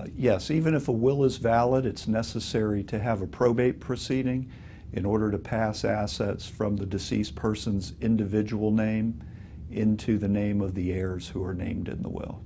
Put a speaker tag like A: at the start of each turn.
A: Uh, yes, even if a will is valid, it's necessary to have a probate proceeding in order to pass assets from the deceased person's individual name into the name of the heirs who are named in the will.